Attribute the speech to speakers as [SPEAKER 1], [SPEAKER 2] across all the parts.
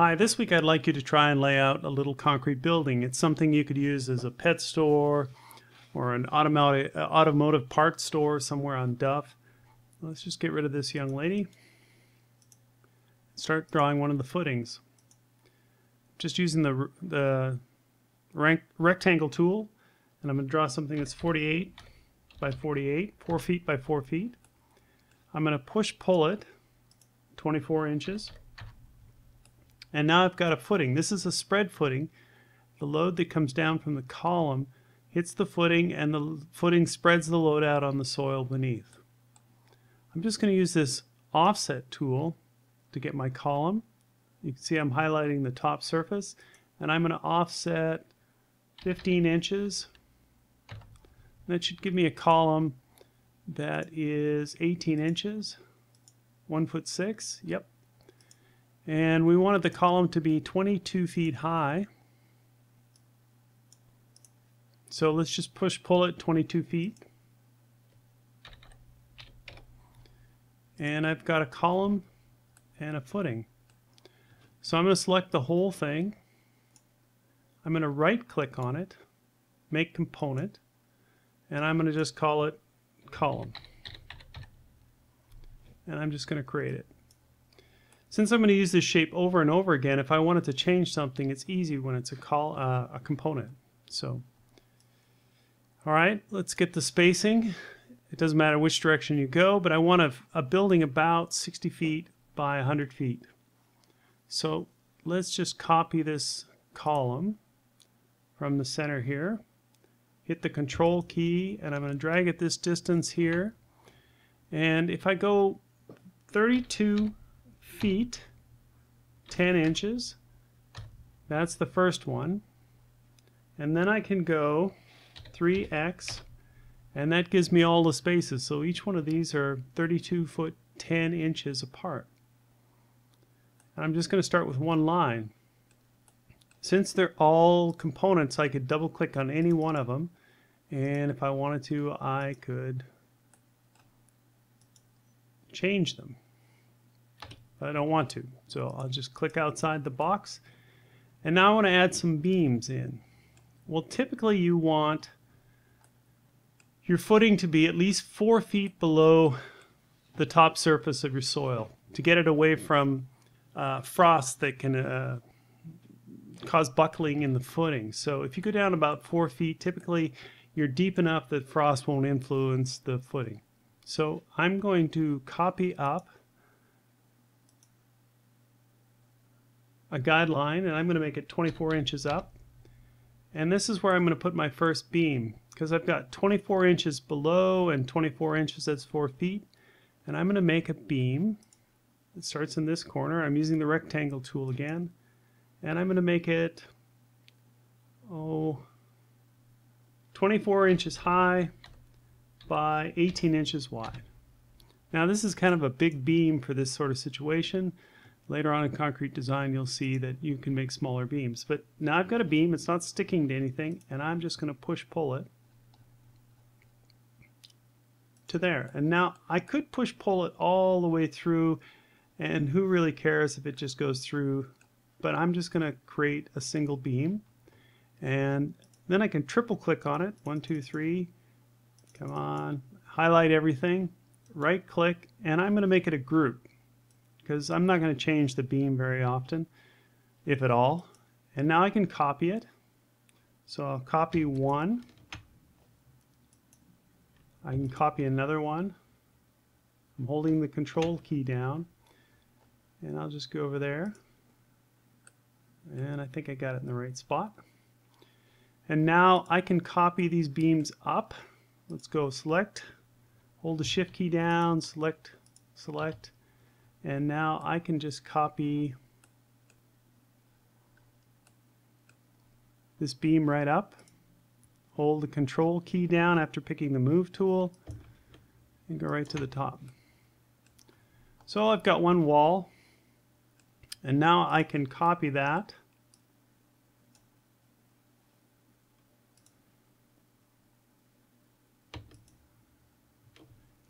[SPEAKER 1] Hi, this week I'd like you to try and lay out a little concrete building. It's something you could use as a pet store or an automotive, uh, automotive parts store somewhere on Duff. Let's just get rid of this young lady. Start drawing one of the footings. Just using the, the rank, rectangle tool, and I'm going to draw something that's 48 by 48, 4 feet by 4 feet. I'm going to push pull it 24 inches. And now I've got a footing. This is a spread footing. The load that comes down from the column hits the footing and the footing spreads the load out on the soil beneath. I'm just going to use this offset tool to get my column. You can see I'm highlighting the top surface and I'm going to offset 15 inches. That should give me a column that is 18 inches, 1 foot 6. Yep, and we wanted the column to be 22 feet high. So let's just push pull it 22 feet. And I've got a column and a footing. So I'm going to select the whole thing. I'm going to right click on it, make component, and I'm going to just call it column. And I'm just going to create it. Since I'm going to use this shape over and over again, if I wanted to change something, it's easy when it's a, call, uh, a component. So, all right, let's get the spacing. It doesn't matter which direction you go, but I want a, a building about 60 feet by 100 feet. So let's just copy this column from the center here. Hit the control key and I'm going to drag it this distance here. And if I go 32 feet 10 inches. That's the first one. And then I can go 3x and that gives me all the spaces. So each one of these are 32 foot 10 inches apart. And I'm just going to start with one line. Since they're all components, I could double click on any one of them. And if I wanted to, I could change them but I don't want to. So I'll just click outside the box. And now I want to add some beams in. Well, typically you want your footing to be at least four feet below the top surface of your soil to get it away from uh, frost that can uh, cause buckling in the footing. So if you go down about four feet, typically you're deep enough that frost won't influence the footing. So I'm going to copy up a guideline and I'm going to make it 24 inches up. And this is where I'm going to put my first beam because I've got 24 inches below and 24 inches, that's 4 feet. And I'm going to make a beam. It starts in this corner. I'm using the rectangle tool again. And I'm going to make it, oh, 24 inches high by 18 inches wide. Now this is kind of a big beam for this sort of situation. Later on in concrete design, you'll see that you can make smaller beams. But now I've got a beam, it's not sticking to anything, and I'm just going to push pull it to there. And now I could push pull it all the way through, and who really cares if it just goes through, but I'm just going to create a single beam. And then I can triple click on it, one, two, three, come on, highlight everything, right click, and I'm going to make it a group because I'm not going to change the beam very often, if at all. And now I can copy it. So I'll copy one. I can copy another one. I'm holding the control key down. And I'll just go over there. And I think I got it in the right spot. And now I can copy these beams up. Let's go select, hold the shift key down, select, select, and now I can just copy this beam right up, hold the control key down after picking the move tool, and go right to the top. So I've got one wall, and now I can copy that.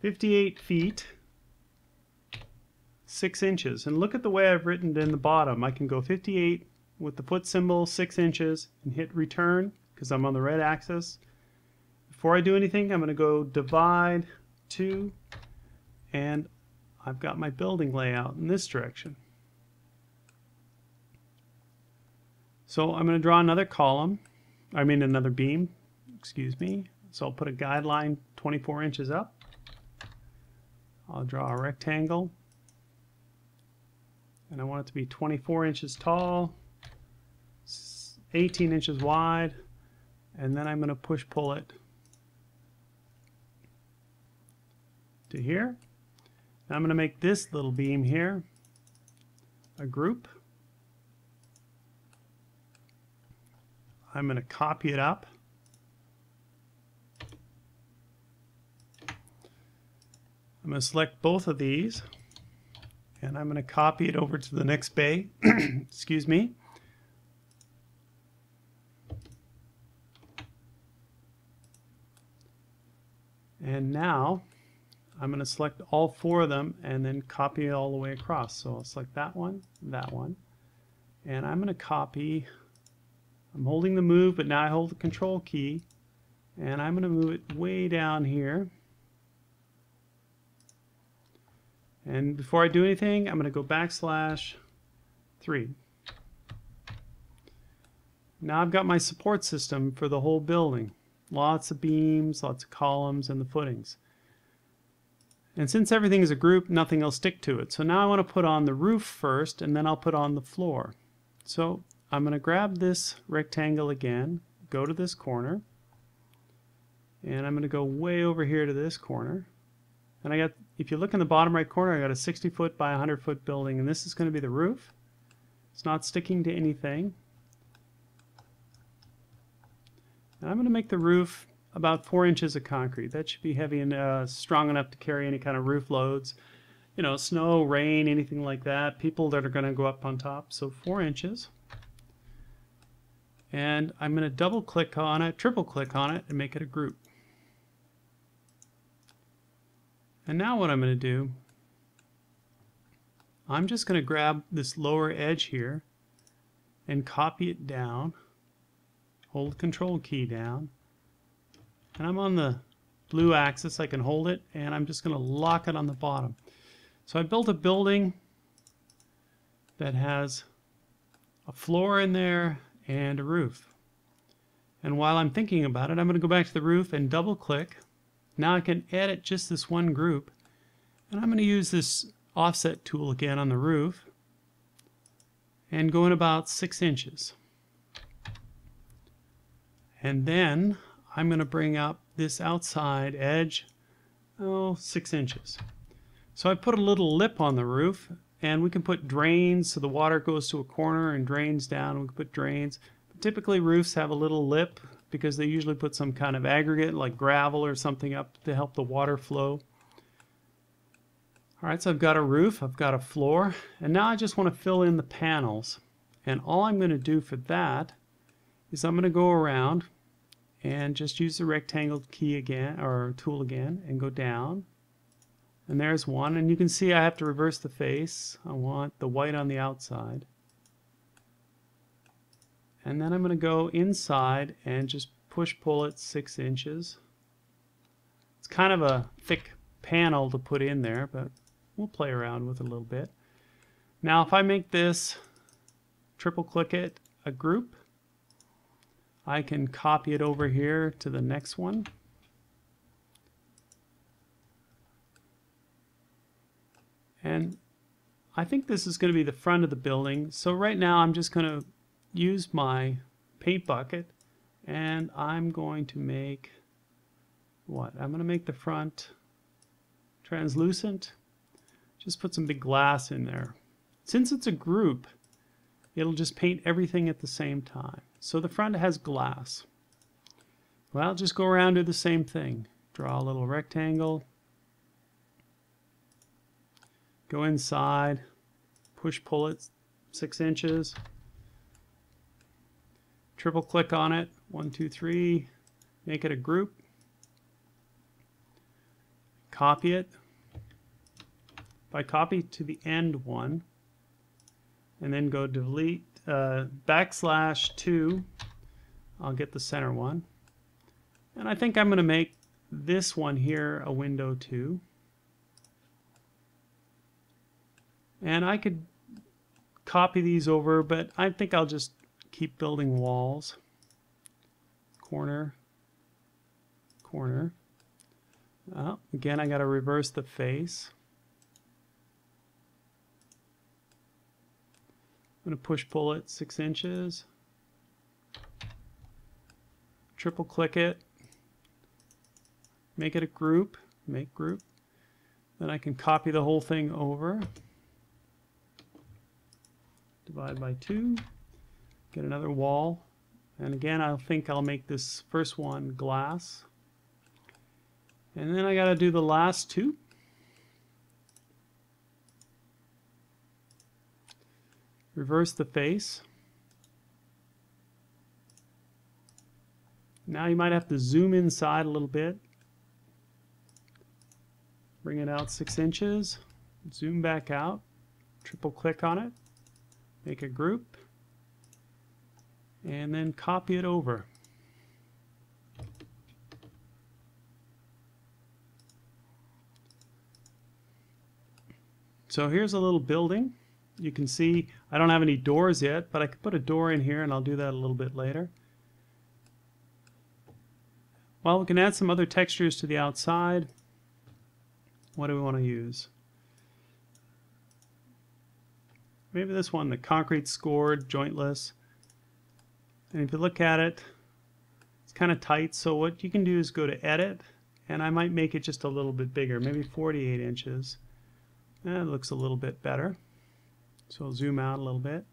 [SPEAKER 1] Fifty-eight feet six inches. And look at the way I've written it in the bottom. I can go 58 with the foot symbol, six inches, and hit return because I'm on the red axis. Before I do anything, I'm going to go divide two, and I've got my building layout in this direction. So I'm going to draw another column, I mean another beam, excuse me. So I'll put a guideline 24 inches up. I'll draw a rectangle. And I want it to be 24 inches tall, 18 inches wide, and then I'm going to push pull it to here. Now I'm going to make this little beam here a group. I'm going to copy it up. I'm going to select both of these and I'm going to copy it over to the next bay. Excuse me. And now I'm going to select all four of them and then copy it all the way across. So I'll select that one, that one, and I'm going to copy. I'm holding the move, but now I hold the control key, and I'm going to move it way down here. And before I do anything, I'm going to go backslash 3. Now I've got my support system for the whole building. Lots of beams, lots of columns, and the footings. And since everything is a group, nothing will stick to it. So now I want to put on the roof first, and then I'll put on the floor. So I'm going to grab this rectangle again, go to this corner, and I'm going to go way over here to this corner. And I got, if you look in the bottom right corner, I got a 60 foot by 100 foot building, and this is going to be the roof. It's not sticking to anything. And I'm going to make the roof about four inches of concrete. That should be heavy and uh, strong enough to carry any kind of roof loads. You know, snow, rain, anything like that. People that are going to go up on top. So four inches. And I'm going to double click on it, triple click on it, and make it a group. And now what I'm going to do, I'm just going to grab this lower edge here and copy it down. Hold control key down and I'm on the blue axis I can hold it and I'm just going to lock it on the bottom so I built a building that has a floor in there and a roof and while I'm thinking about it I'm going to go back to the roof and double click now I can edit just this one group and I'm going to use this offset tool again on the roof and go in about six inches and then I'm going to bring up this outside edge, oh, six inches. So I put a little lip on the roof, and we can put drains so the water goes to a corner and drains down. We can put drains. But typically roofs have a little lip because they usually put some kind of aggregate like gravel or something up to help the water flow. All right, so I've got a roof, I've got a floor, and now I just want to fill in the panels. And all I'm going to do for that is I'm going to go around and just use the rectangle key again or tool again and go down and there's one and you can see I have to reverse the face I want the white on the outside and then I'm going to go inside and just push pull it six inches it's kind of a thick panel to put in there but we'll play around with it a little bit now if I make this triple click it a group I can copy it over here to the next one. And I think this is going to be the front of the building. So right now I'm just going to use my paint bucket and I'm going to make what? I'm going to make the front translucent. Just put some big glass in there. Since it's a group, it'll just paint everything at the same time. So the front has glass. Well, just go around do the same thing. Draw a little rectangle. Go inside. Push pull it six inches. Triple click on it. One, two, three. Make it a group. Copy it. If I copy to the end one, and then go delete uh, backslash 2, I'll get the center one. And I think I'm going to make this one here a window 2. And I could copy these over, but I think I'll just keep building walls. Corner, corner. Oh, again, I got to reverse the face. I'm going to push pull it six inches. Triple click it. Make it a group. Make group. Then I can copy the whole thing over. Divide by two. Get another wall. And again, I think I'll make this first one glass. And then I got to do the last two. reverse the face. Now you might have to zoom inside a little bit. Bring it out six inches. Zoom back out. Triple click on it. Make a group. And then copy it over. So here's a little building you can see I don't have any doors yet, but I could put a door in here and I'll do that a little bit later. Well, we can add some other textures to the outside. What do we want to use? Maybe this one, the concrete scored, jointless. And if you look at it, it's kind of tight. So what you can do is go to edit, and I might make it just a little bit bigger, maybe 48 inches. That looks a little bit better. So I'll zoom out a little bit,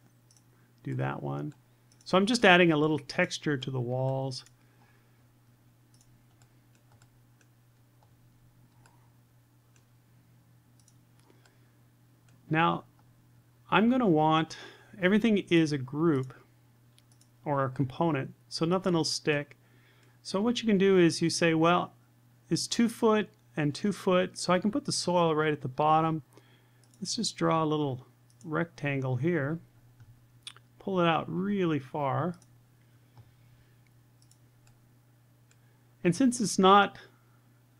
[SPEAKER 1] do that one. So I'm just adding a little texture to the walls. Now, I'm going to want, everything is a group or a component, so nothing will stick. So what you can do is you say, well, it's two foot and two foot, so I can put the soil right at the bottom. Let's just draw a little rectangle here, pull it out really far. And since it's not,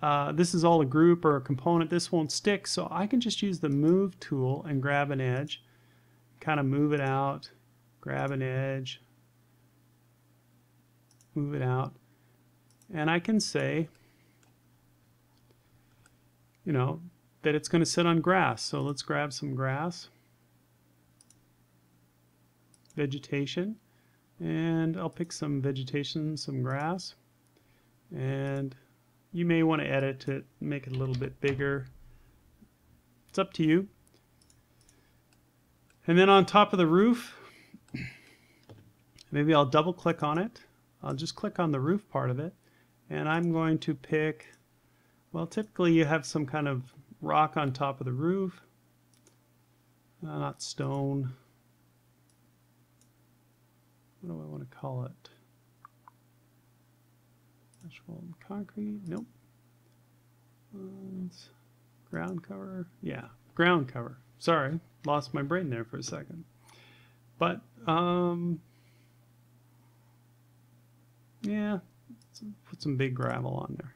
[SPEAKER 1] uh, this is all a group or a component, this won't stick, so I can just use the move tool and grab an edge, kind of move it out, grab an edge, move it out, and I can say, you know, that it's going to sit on grass. So let's grab some grass vegetation and I'll pick some vegetation, some grass and you may want to edit it, make it a little bit bigger. It's up to you. And then on top of the roof, maybe I'll double click on it. I'll just click on the roof part of it and I'm going to pick, well typically you have some kind of rock on top of the roof, uh, not stone, what do I want to call it? Asphalt concrete? Nope. ground cover? Yeah, ground cover. Sorry, lost my brain there for a second. But, um, yeah, put some big gravel on there.